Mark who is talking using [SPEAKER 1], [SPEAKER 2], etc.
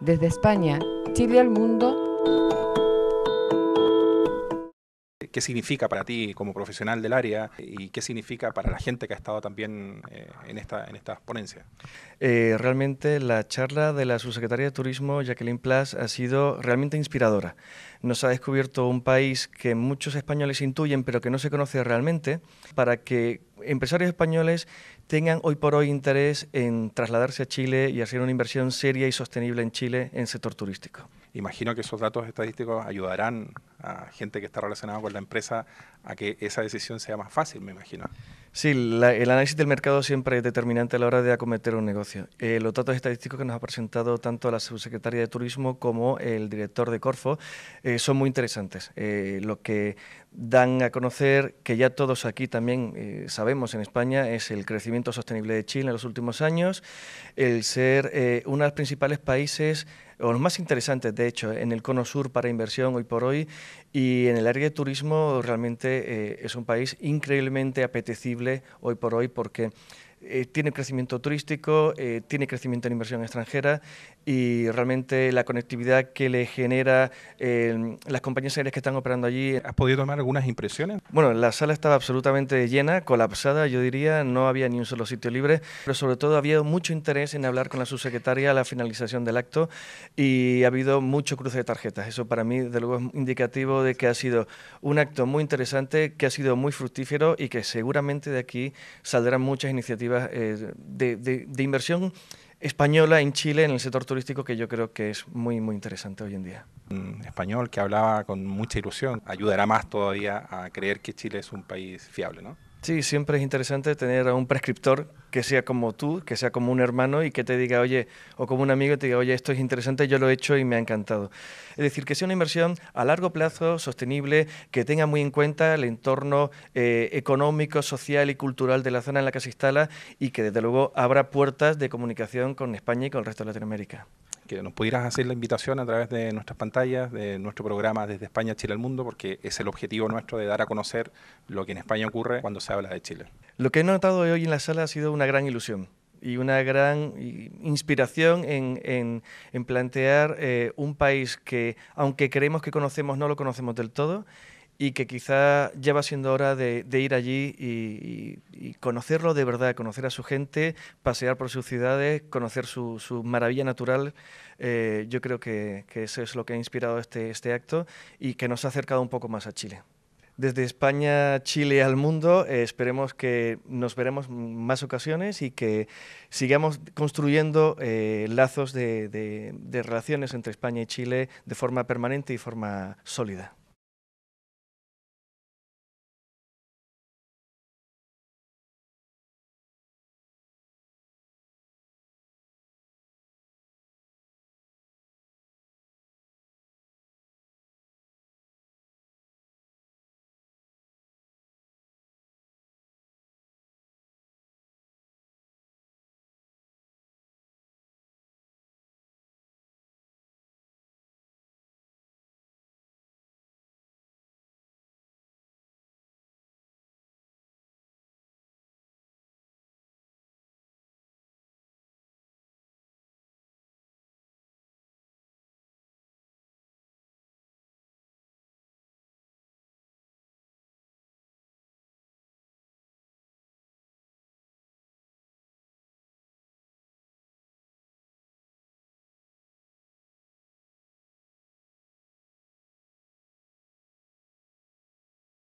[SPEAKER 1] Desde España, Chile al mundo.
[SPEAKER 2] ¿Qué significa para ti como profesional del área y qué significa para la gente que ha estado también eh, en, esta, en estas ponencias?
[SPEAKER 3] Eh, realmente la charla de la subsecretaria de Turismo, Jacqueline Plas, ha sido realmente inspiradora. Nos ha descubierto un país que muchos españoles intuyen pero que no se conoce realmente para que empresarios españoles tengan hoy por hoy interés en trasladarse a Chile y hacer una inversión seria y sostenible en Chile en sector turístico.
[SPEAKER 2] Imagino que esos datos estadísticos ayudarán a gente que está relacionada con la empresa a que esa decisión sea más fácil, me imagino.
[SPEAKER 3] Sí, el análisis del mercado siempre es determinante a la hora de acometer un negocio. Eh, los datos estadísticos que nos ha presentado tanto la subsecretaria de Turismo como el director de Corfo eh, son muy interesantes. Eh, lo que dan a conocer, que ya todos aquí también sabemos en España, es el crecimiento sostenible de Chile en los últimos años, el ser uno de los principales países o los más interesantes, de hecho, en el cono sur para inversión hoy por hoy y en el área de turismo realmente es un país increíblemente apetecible hoy por hoy porque eh, tiene crecimiento turístico, eh, tiene crecimiento en inversión extranjera y realmente la conectividad que le genera eh, las compañías aéreas que están operando allí.
[SPEAKER 2] ¿Has podido tomar algunas impresiones?
[SPEAKER 3] Bueno, la sala estaba absolutamente llena, colapsada, yo diría, no había ni un solo sitio libre, pero sobre todo había mucho interés en hablar con la subsecretaria a la finalización del acto y ha habido mucho cruce de tarjetas. Eso para mí, de luego, es indicativo de que ha sido un acto muy interesante, que ha sido muy fructífero y que seguramente de aquí saldrán muchas iniciativas eh, de inversión española en Chile en el sector turístico que yo creo que es muy, muy interesante hoy en día.
[SPEAKER 2] Un español que hablaba con mucha ilusión ayudará más todavía a creer que Chile es un país fiable, ¿no?
[SPEAKER 3] Sí, siempre es interesante tener a un prescriptor que sea como tú, que sea como un hermano y que te diga, oye, o como un amigo te diga, oye, esto es interesante, yo lo he hecho y me ha encantado. Es decir, que sea una inversión a largo plazo, sostenible, que tenga muy en cuenta el entorno eh, económico, social y cultural de la zona en la que se instala y que desde luego abra puertas de comunicación con España y con el resto de Latinoamérica
[SPEAKER 2] que nos pudieras hacer la invitación a través de nuestras pantallas, de nuestro programa desde España, Chile al Mundo, porque es el objetivo nuestro de dar a conocer lo que en España ocurre cuando se habla de Chile.
[SPEAKER 3] Lo que he notado hoy en la sala ha sido una gran ilusión y una gran inspiración en, plantear eh, un país que, aunque creemos que conocemos, no lo conocemos del todo y que quizá ya va siendo hora de, ir allí y, conocerlo de verdad, conocer a su gente, pasear por sus ciudades, conocer su, maravilla natural. Eh, yo creo que, eso es lo que ha inspirado este, este acto y que nos ha acercado un poco más a Chile. Desde España, Chile al mundo, eh, esperemos que nos veremos más ocasiones y que sigamos construyendo eh, lazos de relaciones entre España y Chile de forma permanente y forma sólida.